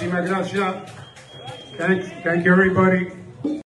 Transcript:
Muchísimas gracias. Thank, thank you, everybody.